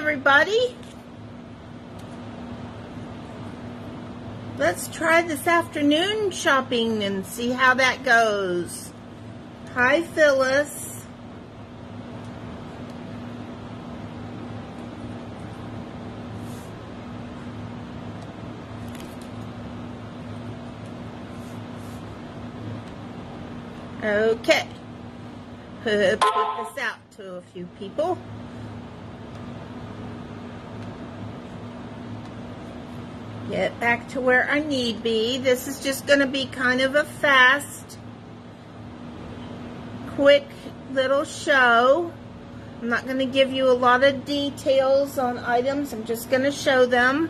Everybody. Let's try this afternoon shopping and see how that goes. Hi, Phyllis. Okay. Put this out to a few people. Get back to where I need be. This is just going to be kind of a fast, quick little show. I'm not going to give you a lot of details on items. I'm just going to show them.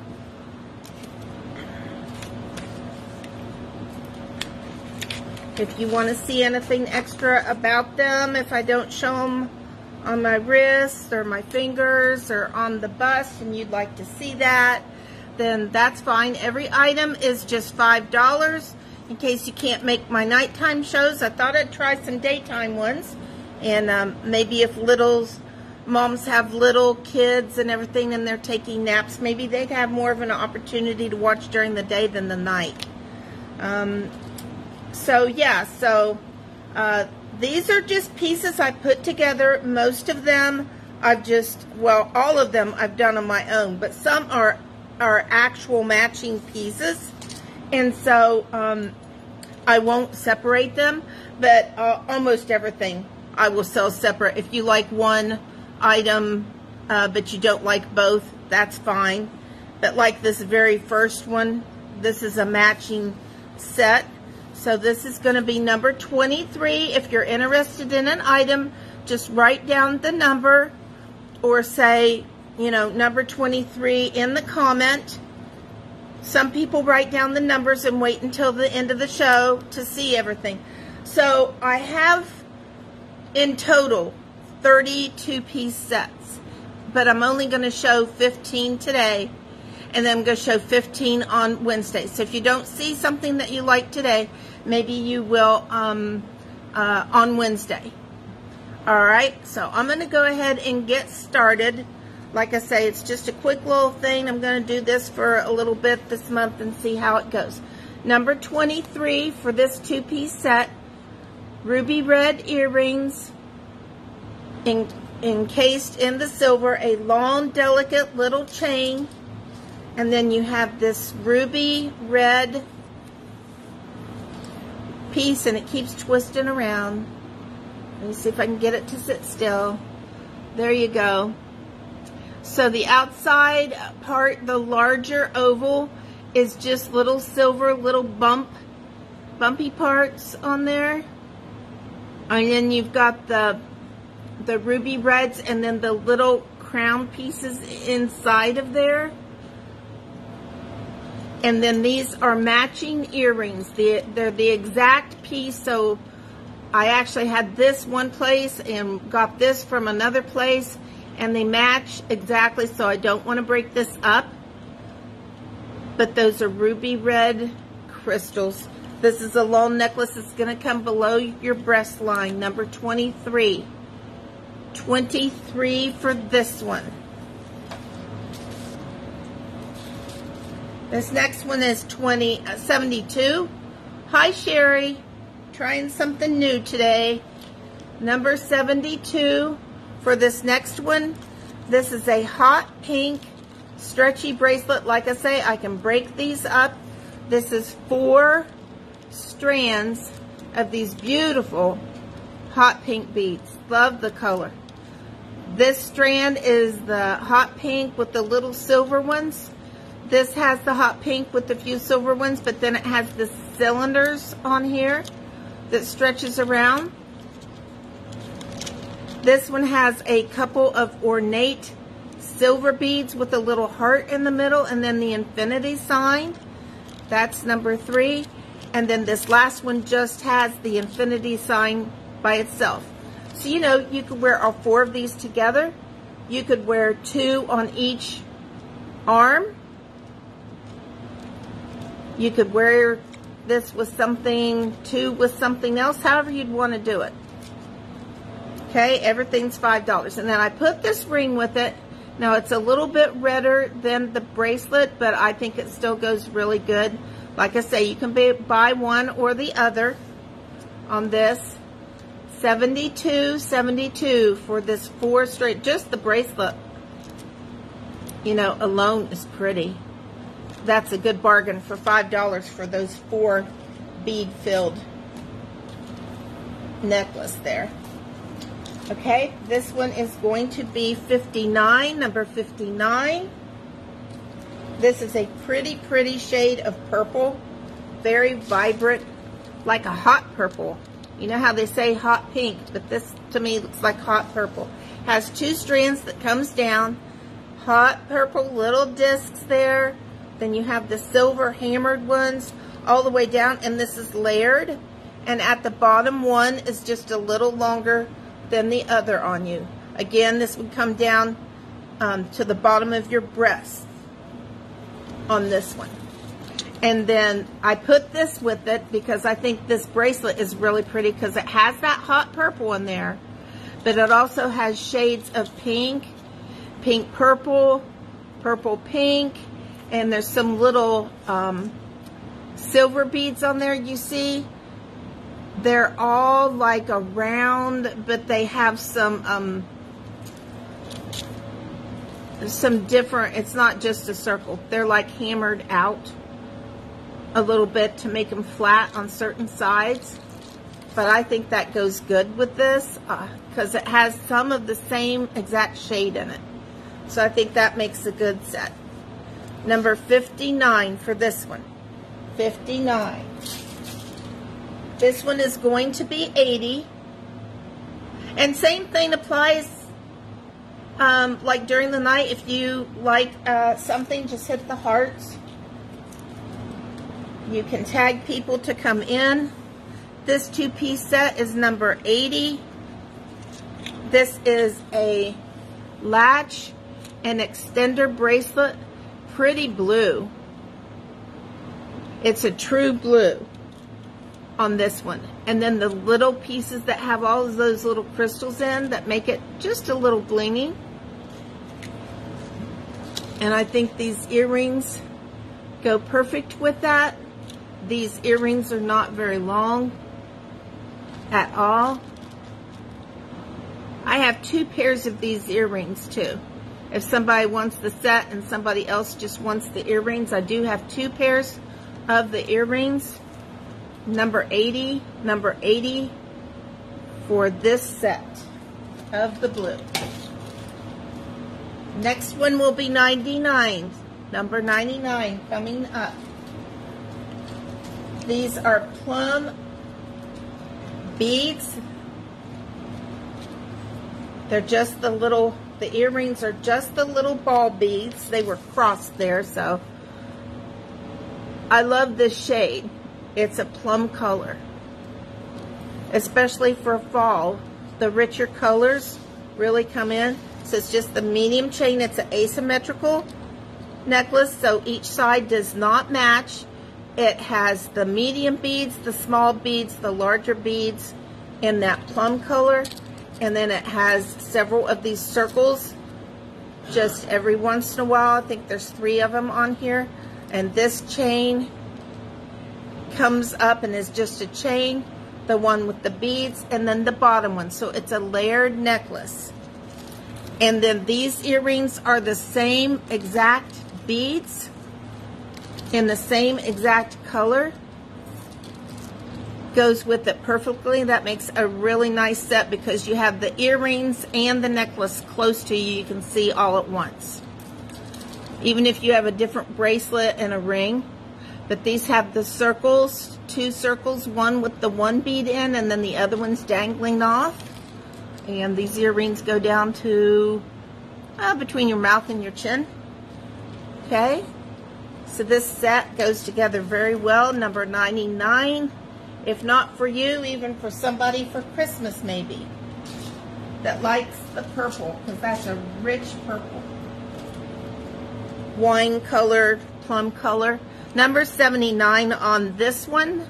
If you want to see anything extra about them, if I don't show them on my wrist or my fingers or on the bust and you'd like to see that, then that's fine. Every item is just $5 in case you can't make my nighttime shows. I thought I'd try some daytime ones. And um, maybe if littles, moms have little kids and everything and they're taking naps, maybe they'd have more of an opportunity to watch during the day than the night. Um, so yeah, so uh, these are just pieces I put together. Most of them I've just, well, all of them I've done on my own, but some are, are actual matching pieces. And so um, I won't separate them, but uh, almost everything I will sell separate. If you like one item, uh, but you don't like both, that's fine. But like this very first one, this is a matching set. So this is going to be number 23. If you're interested in an item, just write down the number or say, you know, number 23 in the comment. Some people write down the numbers and wait until the end of the show to see everything. So I have in total 32 piece sets, but I'm only going to show 15 today and then I'm going to show 15 on Wednesday. So if you don't see something that you like today, maybe you will um, uh, on Wednesday. All right, so I'm going to go ahead and get started. Like I say, it's just a quick little thing. I'm going to do this for a little bit this month and see how it goes. Number 23 for this two-piece set, ruby red earrings in, encased in the silver, a long, delicate little chain, and then you have this ruby red piece and it keeps twisting around. Let me see if I can get it to sit still. There you go. So the outside part, the larger oval, is just little silver, little bump, bumpy parts on there. And then you've got the the ruby reds and then the little crown pieces inside of there. And then these are matching earrings. The, they're the exact piece. So I actually had this one place and got this from another place. And they match exactly. So I don't want to break this up. But those are ruby red crystals. This is a long necklace. It's going to come below your breast line. Number 23. 23 for this one. This next one is 20, uh, 72. Hi, Sherry. Trying something new today. Number 72 for this next one. This is a hot pink stretchy bracelet. Like I say, I can break these up. This is four strands of these beautiful hot pink beads. Love the color. This strand is the hot pink with the little silver ones. This has the hot pink with a few silver ones, but then it has the cylinders on here that stretches around. This one has a couple of ornate silver beads with a little heart in the middle and then the infinity sign. That's number three. And then this last one just has the infinity sign by itself. So, you know, you could wear all four of these together. You could wear two on each arm you could wear this with something, two with something else, however you'd want to do it. Okay, everything's $5. And then I put this ring with it. Now it's a little bit redder than the bracelet, but I think it still goes really good. Like I say, you can be, buy one or the other on this. 72 72 for this four straight just the bracelet you know alone is pretty that's a good bargain for five dollars for those four bead filled necklace there okay this one is going to be 59 number 59 this is a pretty pretty shade of purple very vibrant like a hot purple you know how they say hot pink, but this to me looks like hot purple. Has two strands that comes down. Hot purple little discs there. Then you have the silver hammered ones all the way down, and this is layered. And at the bottom one is just a little longer than the other on you. Again, this would come down um, to the bottom of your breast on this one. And then I put this with it because I think this bracelet is really pretty because it has that hot purple in there. But it also has shades of pink, pink purple, purple pink, and there's some little um, silver beads on there you see. They're all like round, but they have some um, some different, it's not just a circle. They're like hammered out a little bit to make them flat on certain sides. But I think that goes good with this because uh, it has some of the same exact shade in it. So I think that makes a good set. Number 59 for this one. 59. This one is going to be 80. And same thing applies um, like during the night. If you like uh, something, just hit the hearts you can tag people to come in. This two-piece set is number 80. This is a latch and extender bracelet. Pretty blue. It's a true blue on this one. And then the little pieces that have all of those little crystals in that make it just a little blingy. And I think these earrings go perfect with that. These earrings are not very long at all. I have two pairs of these earrings too. If somebody wants the set and somebody else just wants the earrings, I do have two pairs of the earrings. Number 80, number 80 for this set of the blue. Next one will be 99, number 99 coming up. These are plum beads. They're just the little, the earrings are just the little ball beads. They were crossed there, so I love this shade. It's a plum color, especially for fall. The richer colors really come in. So it's just the medium chain. It's an asymmetrical necklace, so each side does not match. It has the medium beads, the small beads, the larger beads in that plum color. And then it has several of these circles just every once in a while. I think there's three of them on here. And this chain comes up and is just a chain. The one with the beads and then the bottom one. So it's a layered necklace. And then these earrings are the same exact beads in the same exact color. Goes with it perfectly. That makes a really nice set because you have the earrings and the necklace close to you. You can see all at once. Even if you have a different bracelet and a ring. But these have the circles, two circles, one with the one bead in and then the other one's dangling off. And these earrings go down to uh, between your mouth and your chin. Okay. So this set goes together very well, number 99. If not for you, even for somebody for Christmas maybe, that likes the purple, because that's a rich purple. Wine colored, plum color. Number 79 on this one.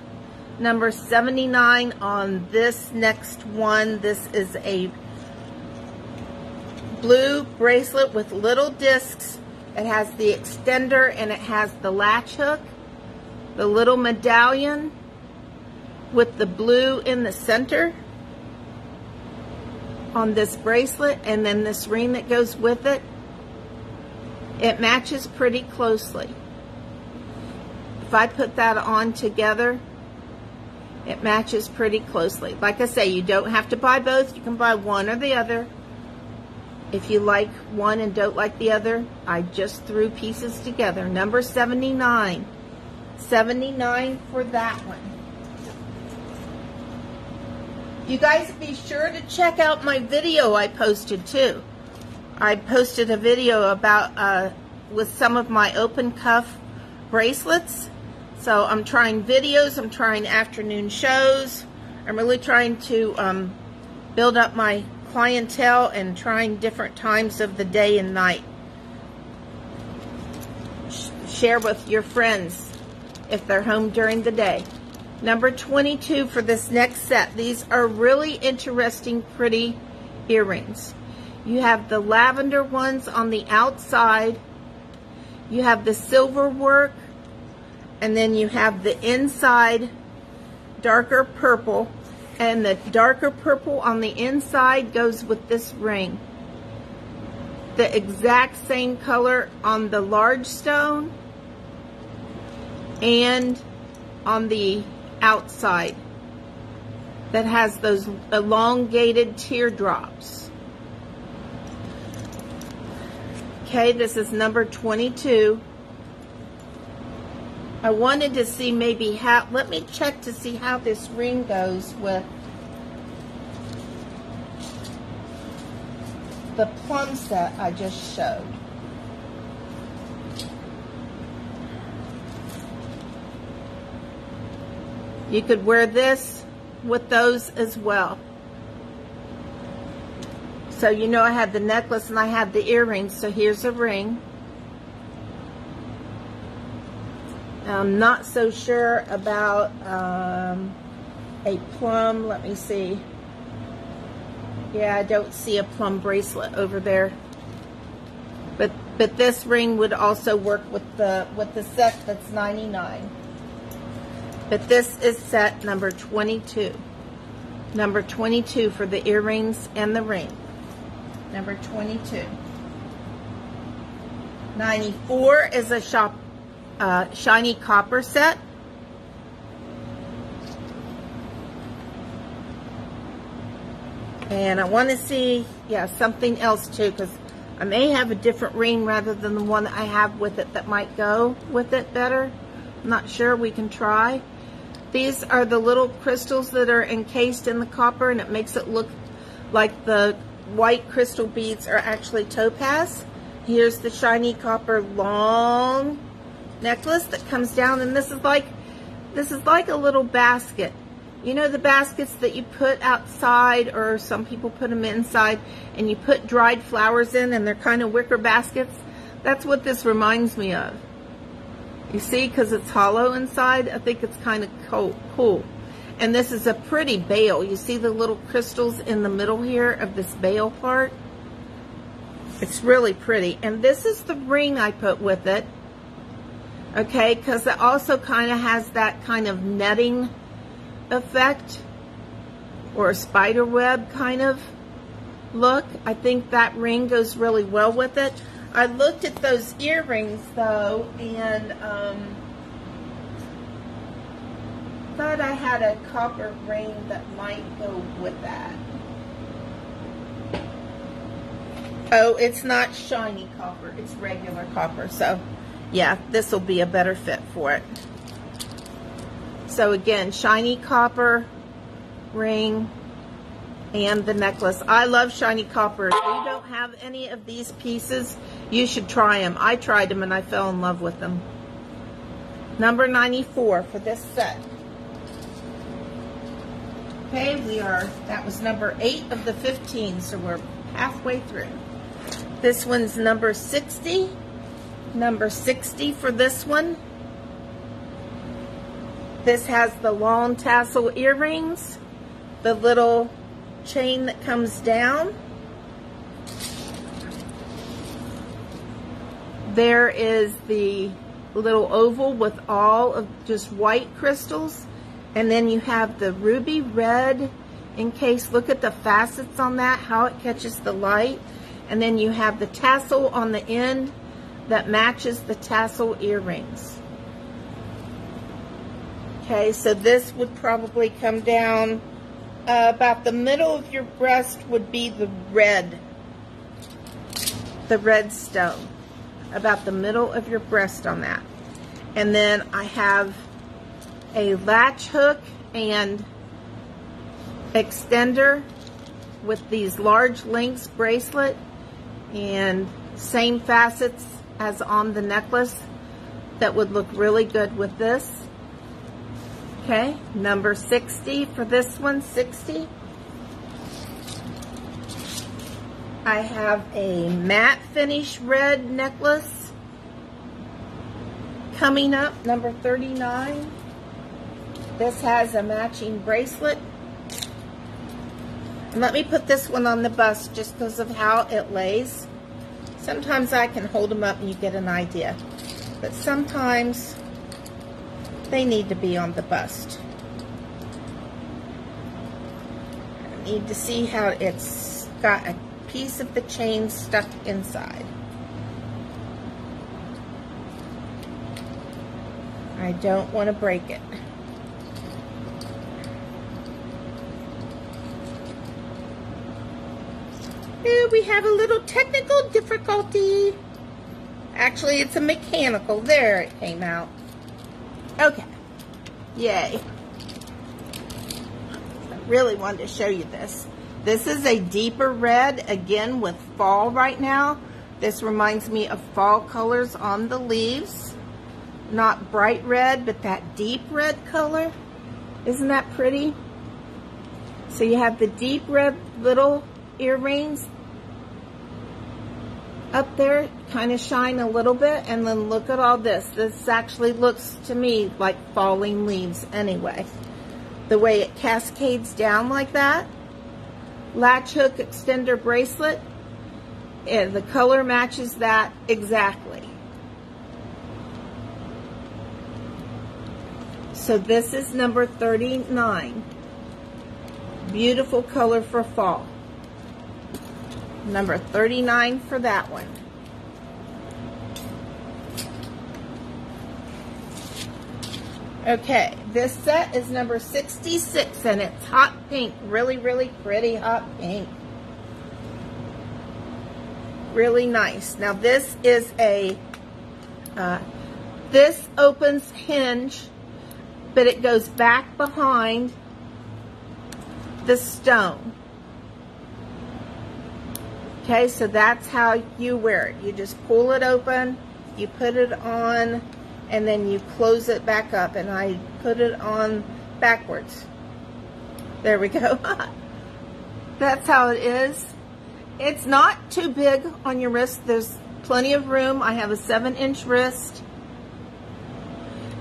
Number 79 on this next one. This is a blue bracelet with little discs. It has the extender and it has the latch hook, the little medallion with the blue in the center on this bracelet and then this ring that goes with it. It matches pretty closely. If I put that on together, it matches pretty closely. Like I say, you don't have to buy both. You can buy one or the other. If you like one and don't like the other, I just threw pieces together. Number 79. 79 for that one. You guys be sure to check out my video I posted too. I posted a video about uh, with some of my open cuff bracelets. So I'm trying videos, I'm trying afternoon shows. I'm really trying to um, build up my clientele and trying different times of the day and night. Share with your friends if they're home during the day. Number 22 for this next set. These are really interesting, pretty earrings. You have the lavender ones on the outside. You have the silver work. And then you have the inside darker purple. And the darker purple on the inside goes with this ring. The exact same color on the large stone and on the outside that has those elongated teardrops. Okay, this is number 22. I wanted to see maybe how, let me check to see how this ring goes with the plum set I just showed. You could wear this with those as well. So you know I had the necklace and I had the earrings. So here's a ring. I'm not so sure about um, a plum. Let me see. Yeah, I don't see a plum bracelet over there. But but this ring would also work with the with the set that's 99. But this is set number 22. Number 22 for the earrings and the ring. Number 22. 94 is a shop, uh, shiny copper set. And I want to see, yeah, something else too, because I may have a different ring rather than the one that I have with it that might go with it better. I'm not sure. We can try. These are the little crystals that are encased in the copper and it makes it look like the white crystal beads are actually topaz. Here's the shiny copper long necklace that comes down and this is like this is like a little basket. You know the baskets that you put outside or some people put them inside and you put dried flowers in and they're kind of wicker baskets? That's what this reminds me of. You see, because it's hollow inside, I think it's kind of cool. And this is a pretty bail. You see the little crystals in the middle here of this bail part? It's really pretty. And this is the ring I put with it. Okay, because it also kind of has that kind of netting effect or a spider web kind of look. I think that ring goes really well with it. I looked at those earrings though and um, thought I had a copper ring that might go with that. Oh, it's not shiny copper. It's regular copper. So, yeah, this will be a better fit for it. So again, shiny copper ring and the necklace. I love shiny copper. If you don't have any of these pieces, you should try them. I tried them and I fell in love with them. Number 94 for this set. Okay, we are, that was number 8 of the 15, so we're halfway through. This one's number 60. Number 60 for this one. This has the long tassel earrings, the little chain that comes down. There is the little oval with all of just white crystals. And then you have the ruby red in case, look at the facets on that, how it catches the light. And then you have the tassel on the end that matches the tassel earrings. Okay, so this would probably come down uh, about the middle of your breast would be the red, the red stone. About the middle of your breast on that. And then I have a latch hook and extender with these large links bracelet and same facets as on the necklace that would look really good with this. Okay, number 60 for this one, 60. I have a matte finish red necklace coming up, number 39. This has a matching bracelet. And let me put this one on the bust just because of how it lays. Sometimes I can hold them up and you get an idea. But sometimes they need to be on the bust. I need to see how it's got a piece of the chain stuck inside. I don't want to break it. We have a little technical difficulty. Actually, it's a mechanical. There it came out. Okay. Yay. I really wanted to show you this. This is a deeper red, again, with fall right now. This reminds me of fall colors on the leaves. Not bright red, but that deep red color. Isn't that pretty? So you have the deep red little earrings up there kind of shine a little bit and then look at all this. This actually looks to me like falling leaves anyway. The way it cascades down like that. Latch hook extender bracelet. And the color matches that exactly. So this is number 39 beautiful color for fall Number 39 for that one. Okay, this set is number 66 and it's hot pink. Really, really pretty hot pink. Really nice. Now this is a, uh, this opens hinge, but it goes back behind the stone. Okay, so that's how you wear it. You just pull it open, you put it on, and then you close it back up. And I put it on backwards. There we go. that's how it is. It's not too big on your wrist. There's plenty of room. I have a 7-inch wrist.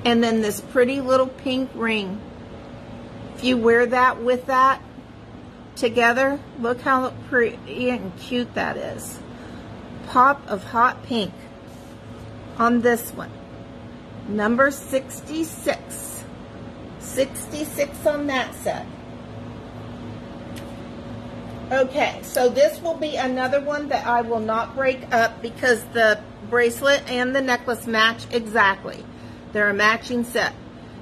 And then this pretty little pink ring. If you wear that with that, together. Look how pretty and cute that is. Pop of hot pink on this one. Number 66. 66 on that set. Okay, so this will be another one that I will not break up because the bracelet and the necklace match exactly. They're a matching set.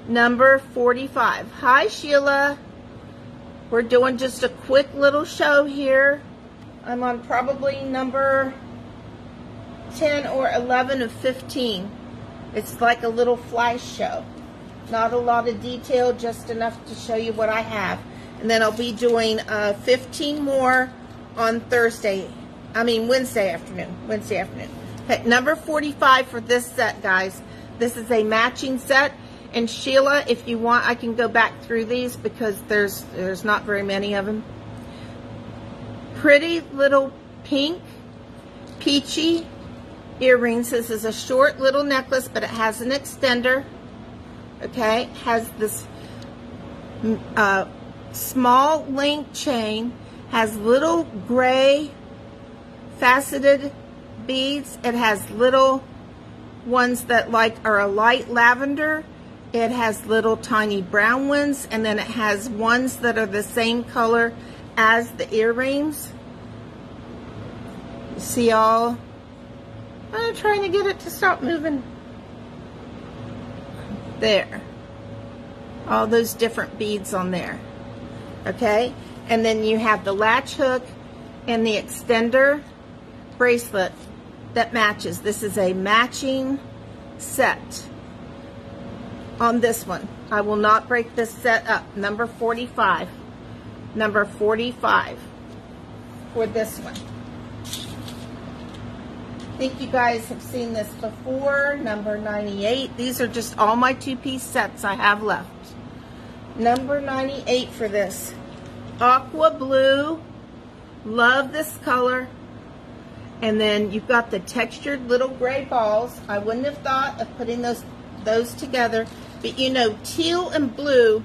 Number 45. Hi, Sheila. We're doing just a quick little show here. I'm on probably number 10 or 11 of 15. It's like a little flash show. Not a lot of detail, just enough to show you what I have. And then I'll be doing uh, 15 more on Thursday. I mean, Wednesday afternoon. Wednesday afternoon. Okay, number 45 for this set, guys. This is a matching set. And Sheila, if you want, I can go back through these because there's there's not very many of them. Pretty little pink, peachy earrings. This is a short little necklace, but it has an extender. Okay, has this uh, small link chain, has little gray faceted beads. It has little ones that like are a light lavender. It has little tiny brown ones and then it has ones that are the same color as the earrings. See all? I'm trying to get it to stop moving. There. All those different beads on there. Okay? And then you have the latch hook and the extender bracelet that matches. This is a matching set on this one. I will not break this set up. Number 45. Number 45 for this one. I think you guys have seen this before. Number 98. These are just all my two-piece sets I have left. Number 98 for this. Aqua blue. Love this color. And then you've got the textured little gray balls. I wouldn't have thought of putting those those together. But you know, teal and blue,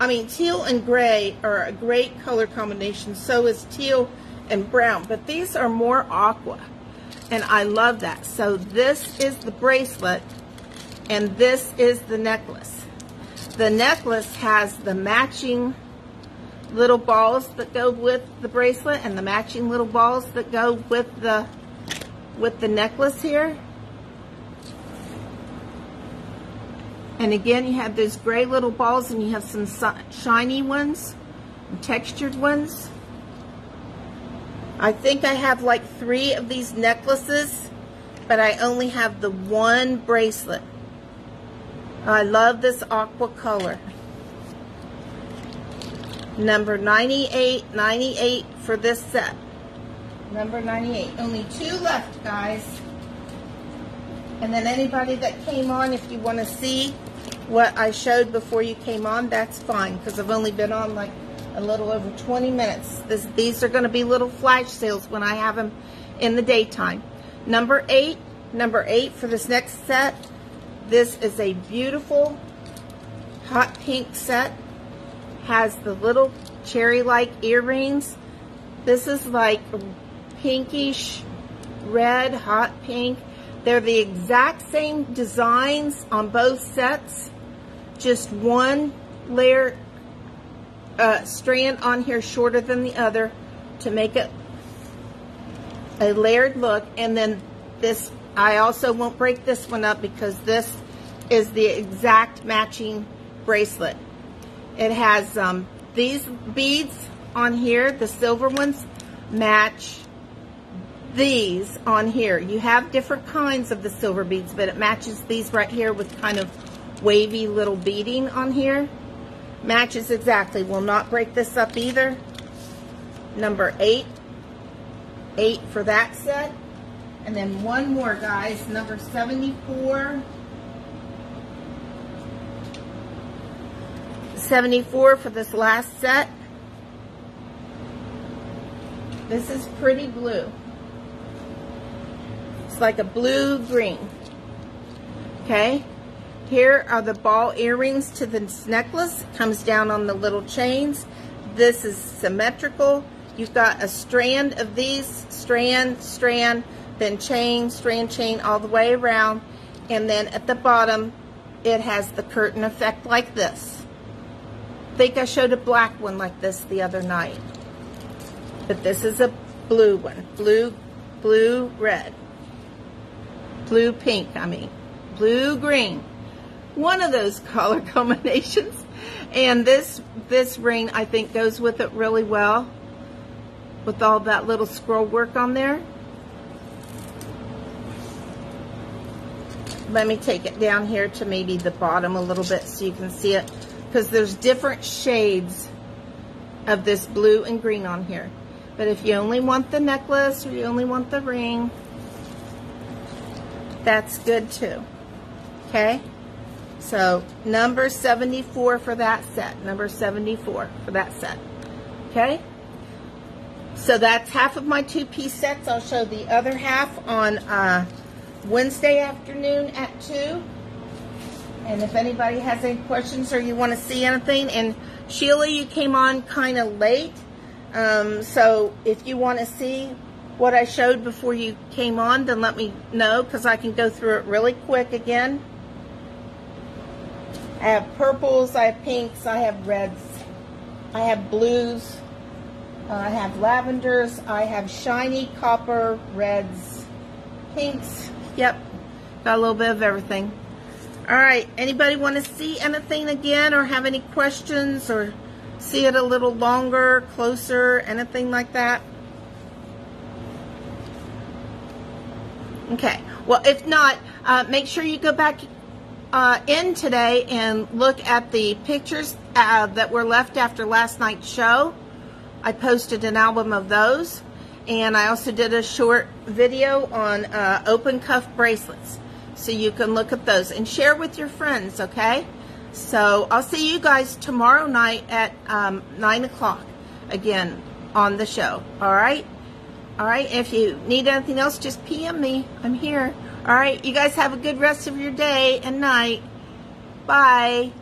I mean, teal and gray are a great color combination. So is teal and brown. But these are more aqua. And I love that. So this is the bracelet. And this is the necklace. The necklace has the matching little balls that go with the bracelet and the matching little balls that go with the with the necklace here. And again, you have those gray little balls and you have some shiny ones, textured ones. I think I have like three of these necklaces, but I only have the one bracelet. I love this aqua color number 98, 98 for this set. Number 98. Only two left, guys. And then anybody that came on, if you want to see what I showed before you came on, that's fine, because I've only been on like a little over 20 minutes. This, these are going to be little flash sales when I have them in the daytime. Number eight, number eight for this next set. This is a beautiful hot pink set has the little cherry-like earrings. This is like pinkish red, hot pink. They're the exact same designs on both sets. Just one layer uh, strand on here shorter than the other to make it a layered look. And then this, I also won't break this one up because this is the exact matching bracelet. It has um, these beads on here, the silver ones, match these on here. You have different kinds of the silver beads, but it matches these right here with kind of wavy little beading on here. Matches exactly. Will not break this up either. Number eight. Eight for that set. And then one more, guys. Number 74. 74 for this last set. This is pretty blue. It's like a blue-green. Okay. Here are the ball earrings to this necklace. It comes down on the little chains. This is symmetrical. You've got a strand of these, strand, strand, then chain, strand, chain, all the way around. And then at the bottom, it has the curtain effect like this think I showed a black one like this the other night. But this is a blue one. Blue, blue, red. Blue, pink, I mean. Blue, green. One of those color combinations. And this, this ring, I think, goes with it really well. With all that little scroll work on there. Let me take it down here to maybe the bottom a little bit so you can see it because there's different shades of this blue and green on here. But if you only want the necklace or you only want the ring, that's good too. Okay? So number 74 for that set. Number 74 for that set. Okay? So that's half of my two-piece sets. I'll show the other half on uh, Wednesday afternoon at 2. And if anybody has any questions or you want to see anything, and Sheila, you came on kind of late. Um, so if you want to see what I showed before you came on, then let me know because I can go through it really quick again. I have purples, I have pinks, I have reds, I have blues, I have lavenders, I have shiny copper, reds, pinks. Yep, got a little bit of everything. All right, anybody want to see anything again or have any questions or see it a little longer, closer, anything like that? Okay, well, if not, uh, make sure you go back uh, in today and look at the pictures uh, that were left after last night's show. I posted an album of those, and I also did a short video on uh, open cuff bracelets. So you can look at those and share with your friends, okay? So I'll see you guys tomorrow night at um, 9 o'clock again on the show, all right? All right, if you need anything else, just PM me. I'm here. All right, you guys have a good rest of your day and night. Bye.